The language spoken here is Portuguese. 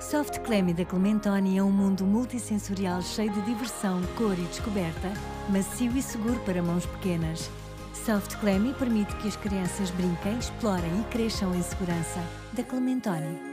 Soft Clemmy da Clementoni é um mundo multissensorial cheio de diversão, cor e descoberta, macio e seguro para mãos pequenas. Soft Clemmy permite que as crianças brinquem, explorem e cresçam em segurança. Da Clementoni.